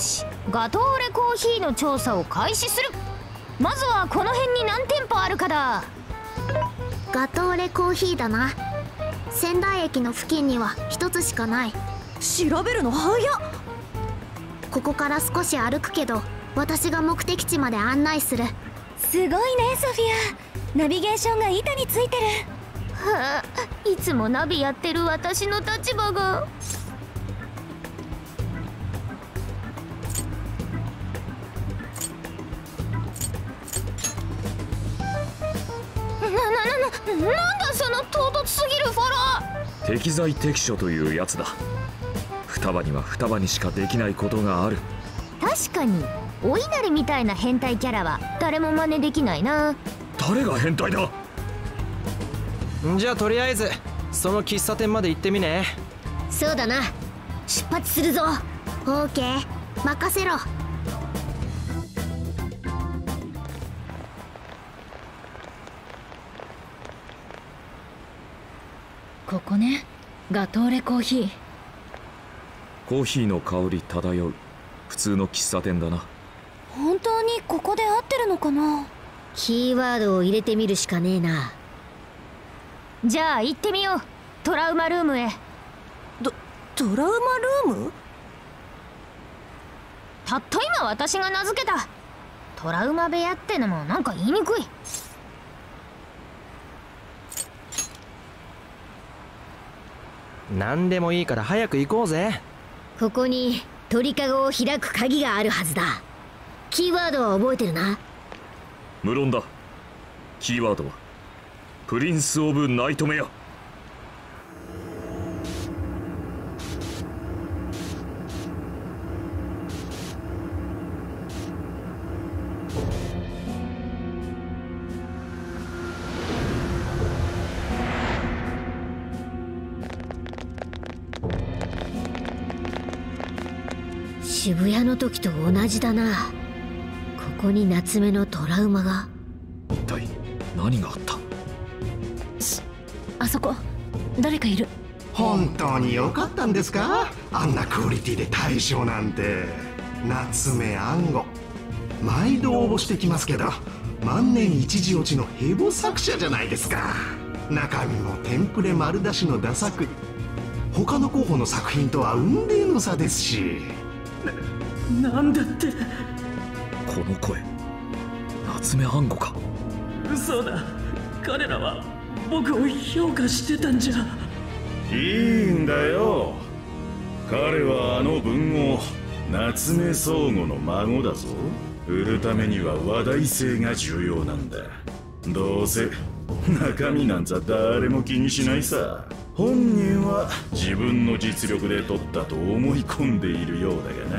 しガトーレコーヒーの調査を開始する。まずはこの辺に何店舗あるかだ。ガトーレコーヒーだな。仙台駅の付近には一つしかない。調べるの早っ。ここから少し歩くけど私が目的地まで案内する。すごいねソフィア。ナビゲーションが板についてる。はあいつもナビやってる私の立場がななんだその唐突すぎるフォロー。適材適所というやつだ。双葉には双葉にしかできないことがある。確かにお稲荷みたいな変態キャラは誰も真似できないな。誰が変態だ？じゃあとりあえずその喫茶店まで行ってみね。そうだな。出発するぞ。オーケー。任せろここね。ガトーレコーヒー。コーヒーの香り漂う。普通の喫茶店だな。本当にここで合ってるのかな。キーワードを入れてみるしかねえな。じゃあ行ってみよう。トラウマルームへ。ドトラウマルーム？たった今私が名付けた。トラウマ部屋ってのもなんか言いにくい何でもいいから早く行こうぜ。ここに鳥かごを開く鍵があるはずだ。キーワードは覚えてるな？無論だ。キーワードはプリンス・オブ・ナイトメア渋谷の時と同じだな。ここに夏目のトラウマが。一体何があった？あそこ。誰かいる。本当に良かったんですか？あんなクオリティで大賞なんて。夏目暗号。毎度応募してきますけど万年一時落ちのヘボ作者じゃないですか。中身もテンプレ丸出しのダサく。他の候補の作品とは雲泥の差ですしなんだって。この声夏目暗号か？嘘だ。彼らは僕を評価してたんじゃ。いいんだよ。彼はあの文豪夏目相互の孫だぞ。売るためには話題性が重要なんだ。どうせ中身なんざ誰も気にしないさ。本人は自分の実力で取ったと思い込んでいるようだが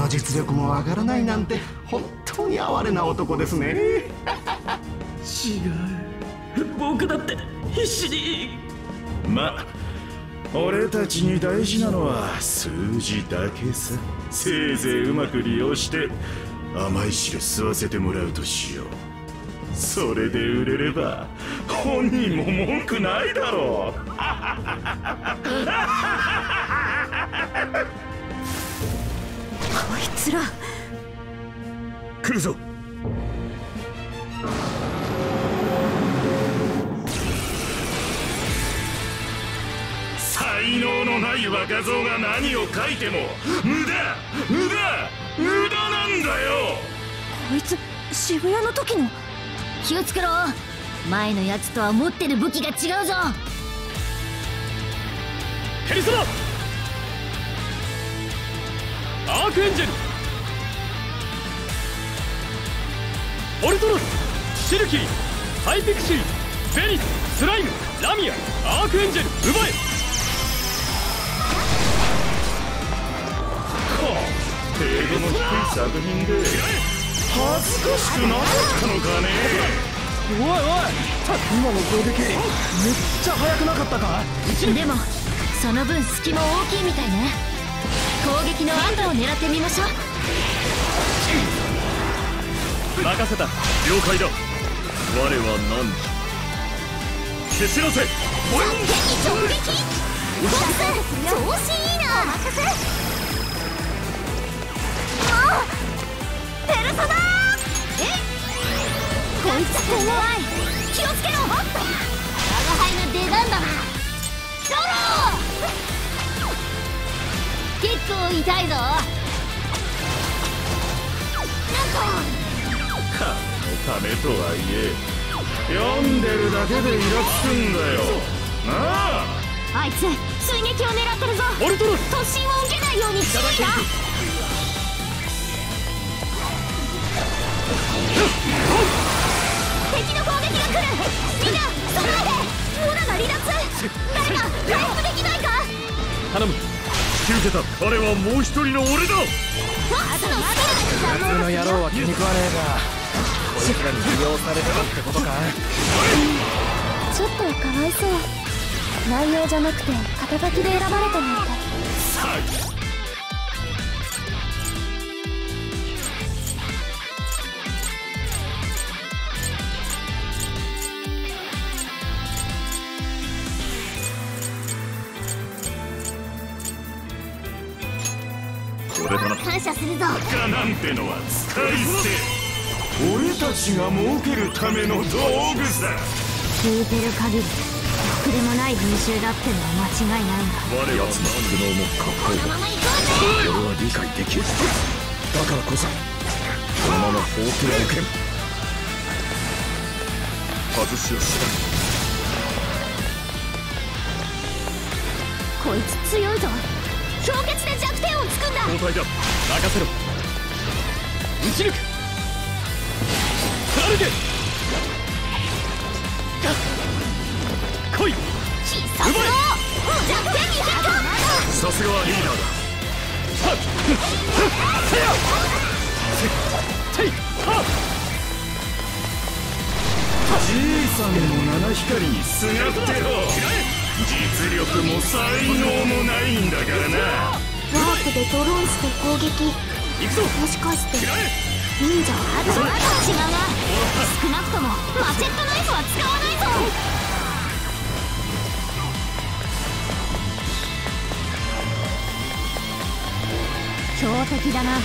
の実力もわからないなんて本当に哀れな男ですね。違う。僕だって必死に。ま俺たちに大事なのは数字だけさ。せいぜいうまく利用して甘い汁吸わせてもらうとしよう。それで売れれば本人も文句ないだろう。つら来るぞ。才能のない若造が何を書いても無駄無駄無駄なんだよ。こいつ渋谷の時の。気をつけろ。前のやつとは持ってる武器が違うぞ。ペルソナ。アークエンジェルオルトロスシルキーハイピクシーベニススライムラミアアークエンジェル奪え程度の低い作品で。恥ずかしくなかったのかね。おいおい今の攻撃めっちゃ速くなかったか？でもその分隙も大きいみたいね。攻撃の後を狙ってみましょう任せた。了解だ。我は何時蹴散らせ直撃ボス調子い。い。なお任せもうペルソナえこい。つ怖い。気をつけろ我が輩の出番だなドロー結構痛い。ぞなんかのためとはいえ読んでるだけでイラつくんだよ。なあ。あいつ追撃を狙ってるぞ。オルトロス突進を受けないように注意だ。敵の攻撃が来る。みんな備えてモナが離脱。誰か回復できないか。頼む。引き受けた。彼はもう一人の俺だ。フォックスのス普通の野郎は気に食わねえがこいつらに利用されてたってことか。ちょっとかわいそう。内容じゃなくて肩書きで選ばれたなんて。感謝するぞ。かなんてのは使い捨て俺たちが儲けるための道具さ。聞いてる限りろくでもない群衆だってのは間違いないが我は奴の苦悩もかっこいいこのまま行こうぜ俺は理解できる。だからこそこのまま放ってはおけ。ん外しをしこいつ強いぞ。氷結で弱点をつくんだ。交代だ。任せろ。撃ち抜く貫け来い。さすがはリーダーだていはっ。じいさんの七光にすがってろ実力も才能もないんだからな。ワープでドローンして攻撃。行くぞ。もしかして忍者あとは違うな少なくともマチェットナイフは使わないぞ強敵だな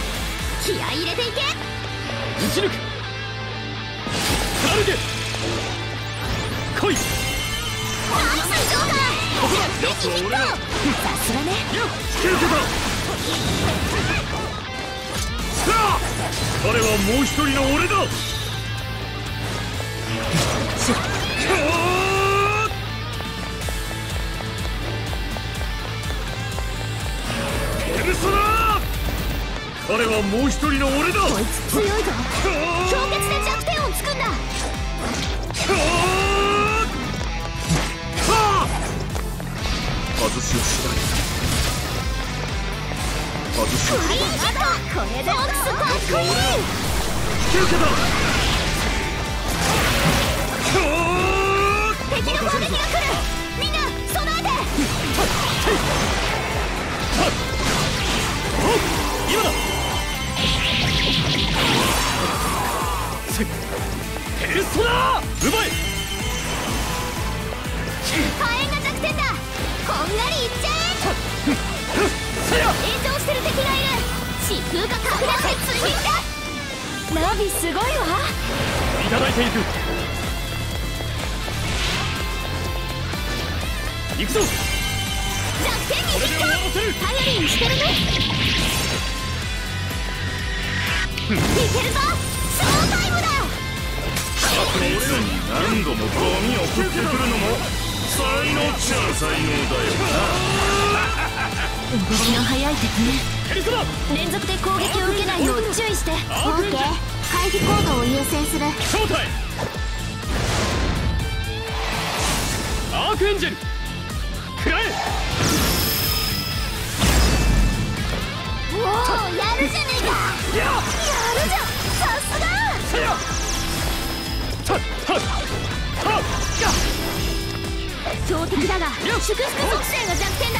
気合い入れて。いけ撃ち抜く貫け来いナイスジョーカー弱点にヒットさすがね引き受けた彼はもう一人の俺だ。ペルソナ彼はもう一人の俺だ。こいつ強いぞ。氷結で弱点をつくんだ。外しをしない外しをファイヤーヒットこれでボックスかっこいい引き受けた敵の攻撃が来るみんな備えて今だペルソナー奪えナビすごいわ。いただいていく。行くぞ。弱点にこれで終わらせる頼りにしてるね。いけるぞ。ショータイムだ確実に何度もゴミを送ってくるのも才能っちゃ才能だよ動きの速い敵ね。連続で攻撃を受けないよう注意して。オーケー。回避行動を優先する。アークエンジェル。食らえ。おおやるじゃねえか。やるじゃん。さすが。せや。はっはっはっ強敵だが祝福属性が弱点だ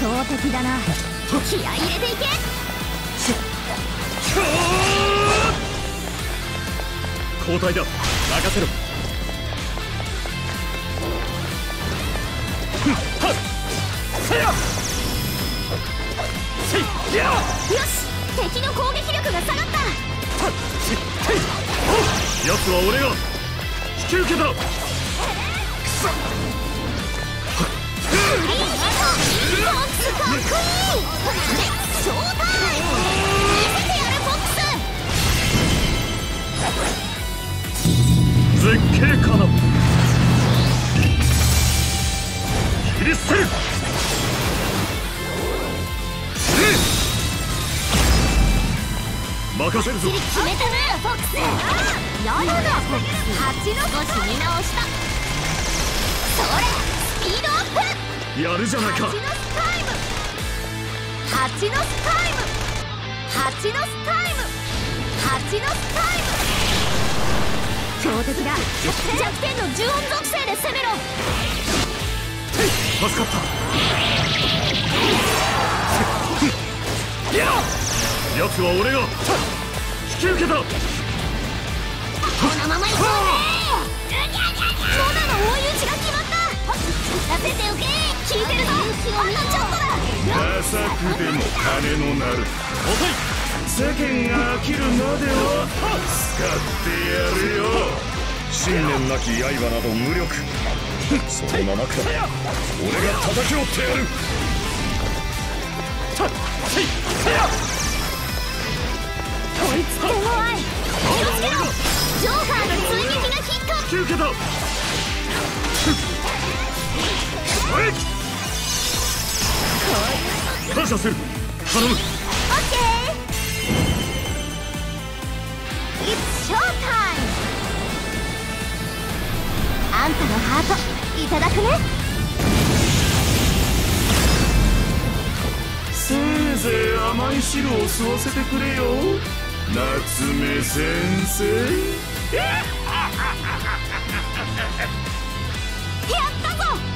強敵だな。気合い入れていけ。交代だ。任せろ。よ。し敵の攻撃力が下がった。奴は俺が引き受けた。フリやるボックス絶景かな切り捨てる任せるぞ。決めたなフォックス。やだなフォックス。蜂の少し見直したそれスピードアップ。やるじゃないか蜂のスタイム。蜂のスタイム。蜂のスタイム。強敵だ。弱点の呪音属性で攻めろ。助かった。奴は俺が引き受けた。このまま行こうさせておけ聞いてるぞあとちょっとだダサくでも金のなる世間が飽きるまでは使ってやるよ信念なき刃など無力そのままか俺が叩き折ってやるこいつ手強い気をつけろ。ジョーカーの追撃がヒット引き受けた感謝する頼むオッケー It's show time あんたのハートいただくねせいぜい甘い汁を吸わせてくれよ夏目先生やったぞ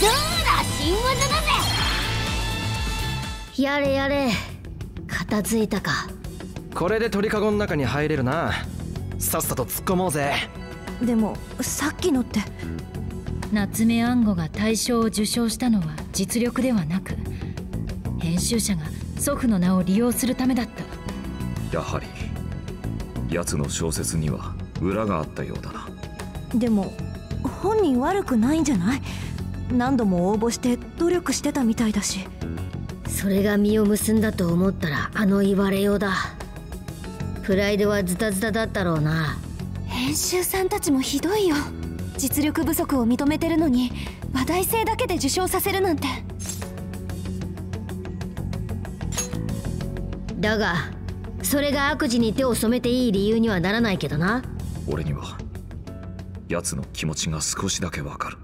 どうだ新技だぜ。やれやれ。片付いたか。これで鳥かごの中に入れるな。さっさと突っ込もうぜ。でもさっきのって。夏目暗吾が大賞を受賞したのは実力ではなく編集者が祖父の名を利用するためだった。やはり奴の小説には裏があったようだな。でも本人悪くないんじゃない？何度も応募して努力してたみたいだし。それが実を結んだと思ったらあの言われようだ。プライドはズタズタだったろうな。編集さんたちもひどいよ。実力不足を認めてるのに話題性だけで受賞させるなんて。だがそれが悪事に手を染めていい理由にはならないけどな。俺には奴の気持ちが少しだけわかる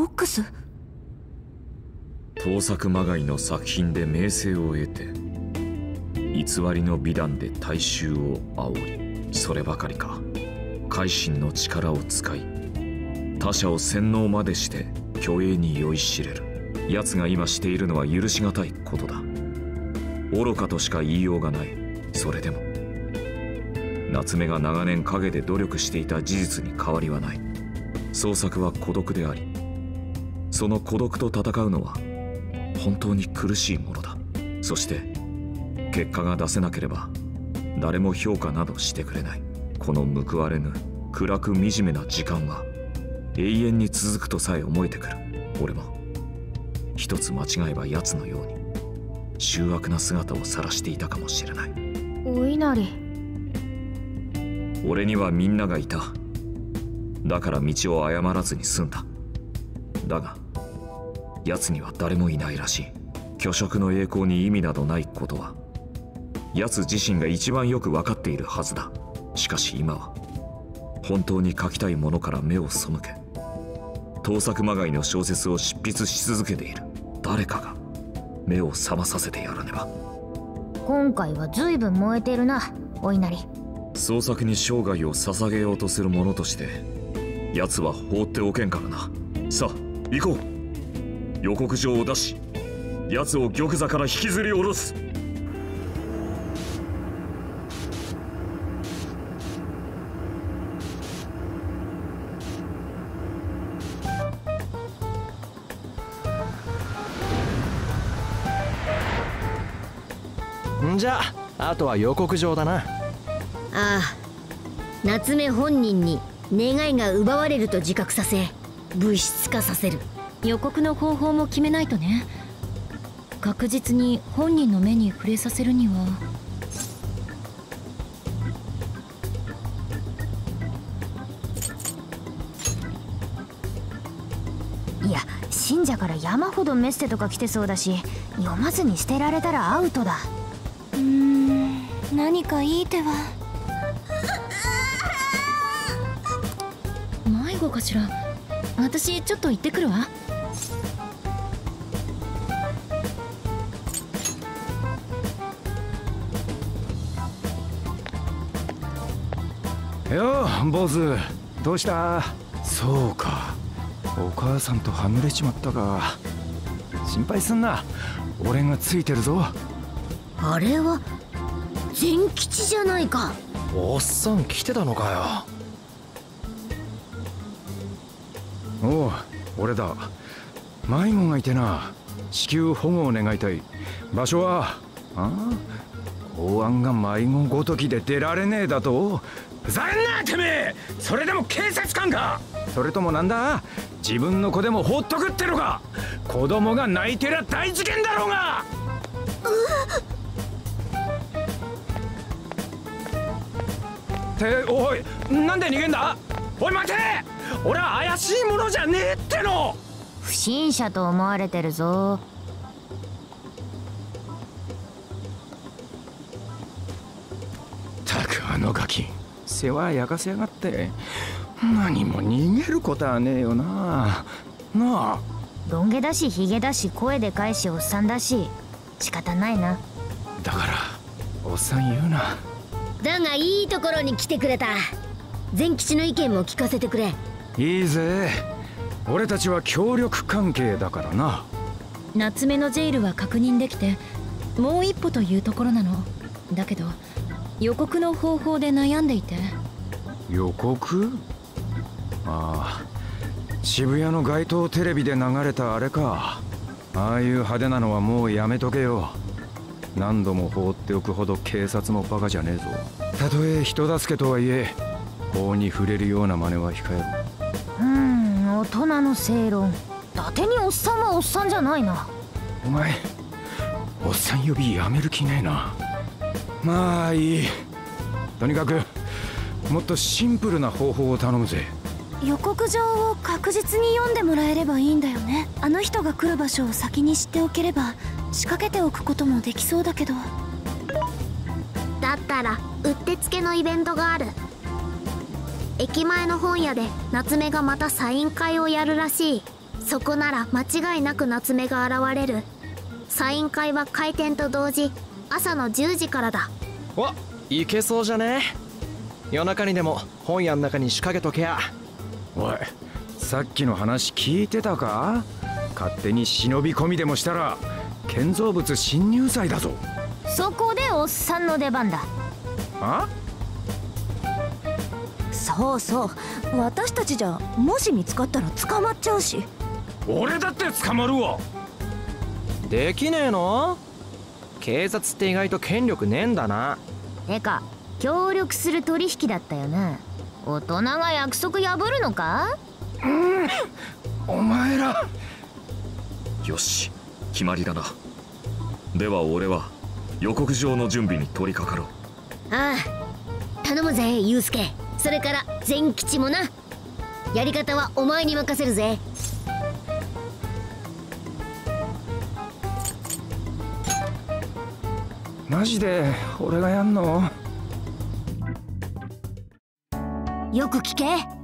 フォックス？盗作まがいの作品で名声を得て偽りの美談で大衆を煽りそればかりか。改心の力を使い他者を洗脳までして虚栄に酔いしれる。奴が今しているのは許し難いことだ。愚かとしか言いようがない。それでも夏目が長年陰で努力していた事実に変わりはない。創作は孤独でありその孤独と戦うのは本当に苦しいものだ。そして結果が出せなければ誰も評価などしてくれない。この報われぬ暗く惨めな時間は永遠に続くとさえ思えてくる。俺も一つ間違えば奴のように醜悪な姿を晒していたかもしれない。お稲荷。俺にはみんながいた。だから道を誤らずに済んだ。だが奴には誰もいないらしい。虚飾の栄光に意味などないことは奴自身が一番よく分かっているはずだ。しかし今は本当に書きたいものから目を背け盗作まがいの小説を執筆し続けている。誰かが目を覚まさせてやらねば。今回は随分燃えてるなお稲荷。創作に生涯を捧げようとする者として奴は放っておけんからな。さあ行こう予告状を出し奴を玉座から引きずり下ろす。んじゃあとは予告状だな。ああ。夏目本人に願いが奪われると自覚させ物質化させる予告の方法も決めないとね。確実に本人の目に触れさせるには。いや信者から山ほどメッセとか来てそうだし読まずに捨てられたらアウトだ。うーん何かいい手は。迷子かしら。私ちょっと行ってくるわよう坊主。どうした？そうか。お母さんとはぐれちまったか。心配すんな。俺がついてるぞ。あれは善吉じゃないか。おっさん来てたのかおう俺だ。迷子がいてな。至急保護を願いたい。場所はああ？公安が迷子ごときで出られねえだと？ふざけんなてめえ。それでも警察官か。それともなんだ。自分の子でも放っとくってのか。子供が泣いてりゃ大事件だろうが。っておい。なんで逃げんだ。おい待て。俺は怪しいものじゃねえっての。不審者と思われてるぞ。たくあのガキ世話焼かせやがって。何も逃げることはねえよな。なあ。ロン毛だしヒゲだし声でかいしおっさんだし。仕方ないな。だからおっさん言うな。だがいいところに来てくれた。善吉の意見も聞かせてくれ。いいぜ。俺たちは協力関係だからな。夏目のジェイルは確認できてもう一歩というところなの。だけど予告の方法で悩んでいて。予告？ああ渋谷の街頭テレビで流れたあれか。ああいう派手なのはもうやめとけよ。何度も放っておくほど警察もバカじゃねえぞ。たとえ人助けとはいえ法に触れるような真似は控えうーん大人の正論。伊達におっさんはおっさんじゃないな。ろお前おっさん呼びやめる気ねえなまあいい。とにかくもっとシンプルな方法を頼むぜ。予告状を確実に読んでもらえればいいんだよね。あの人が来る場所を先に知っておければ仕掛けておくこともできそうだけど。だったらうってつけのイベントがある。駅前の本屋で夏目がまたサイン会をやるらしい。そこなら間違いなく夏目が現れる。サイン会は開店と同時朝の10時からだ。わいけそうじゃね？夜中にでも本屋の中に仕掛けとけや。おいさっきの話聞いてたか？勝手に忍び込みでもしたら建造物侵入罪だぞ。そこでおっさんの出番だ。あ？そうそう。私たちじゃもし見つかったら捕まっちゃうし。俺だって捕まるわ。できねえの？警察って意外と権力ねえんだな。てか協力する取引だったよな大人が約束破るのか？お前ら。よし決まりだな。では俺は予告状の準備に取り掛かろう。ああ頼むぜユウスケ。それから善吉もな。やり方はお前に任せるぜマジで俺がやんの？よく聞け。